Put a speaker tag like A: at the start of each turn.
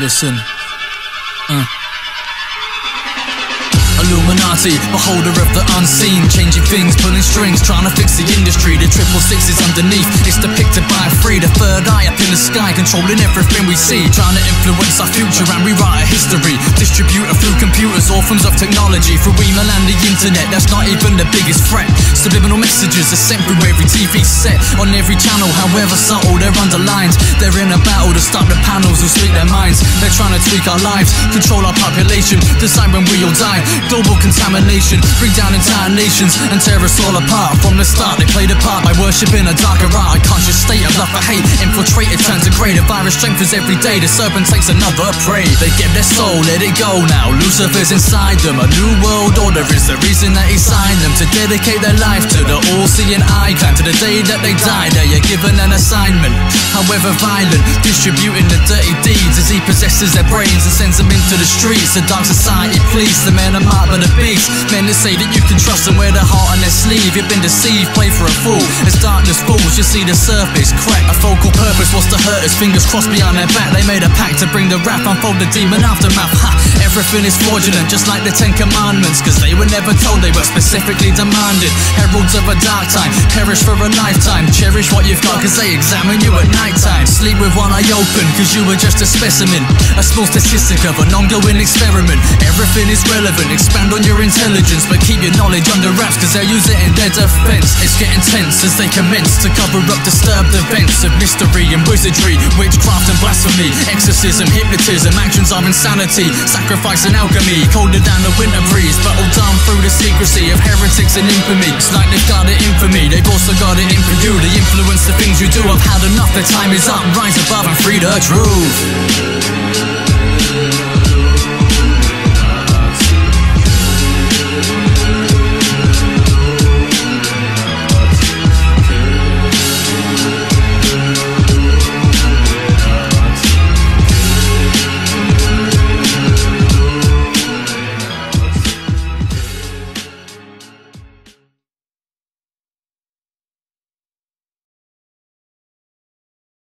A: Listen. Uh. Illuminati, beholder of the unseen. Changing things, pulling strings, trying to fix the industry. The triple six is underneath, it's depicted by a three The third eye up in the sky, controlling everything we see. Trying to influence our future and rewrite our history. Distributed through computers, orphans of technology Through email and the internet, that's not even the biggest threat Subliminal messages are sent through every TV set On every channel, however subtle, they're underlined They're in a battle to stop the panels who speak their minds They're trying to tweak our lives, control our population Decide when we all die Global contamination, bring down entire nations and tear us all apart. From the start, they played a part by worshipping a darker art, a conscious state of love for hate. Infiltrated, turns to grey. The virus strengthens every day. The serpent takes another prey. They give their soul, let it go now. Lucifer's inside them. A new world order is the reason that he signed them to dedicate their life to the all-seeing eye clan. To the day that they die, they are given an assignment. However violent, distributing the dirty deeds as he possesses their brains and sends them into the streets. The dark society please the men are marked by the beast. Men that say that you can trust them wear their heart on their sleeve. You've been deceived, play for a fool. As darkness falls, you see the surface crack. A focal purpose was to hurt us, fingers crossed behind their back. They made a pact to bring the wrath, unfold the demon aftermath. Ha! Everything is fraudulent, just like the Ten Commandments. Cause they were never told, they were specifically demanded. Heralds of a dark time, perish for a lifetime. Cherish what you've got, cause they examine you at night time. Sleep with one eye open, cause you were just a specimen. A small statistic of an ongoing experiment. Everything is relevant, expand on your intelligence, but keep your knowledge under wraps, cause they'll use it in their defense. It's getting tense as they commence to cover up disturbed events of mystery and wizardry, witchcraft and blasphemy, exorcism, hypnotism, actions of insanity, sacrifice and alchemy, colder than the winter breeze, but all done through the secrecy of heretics and infamy. It's like they've got it in for me, they've also got it in for you. They influence the things you do. I've had enough, the time is up. Rise above and free the truth.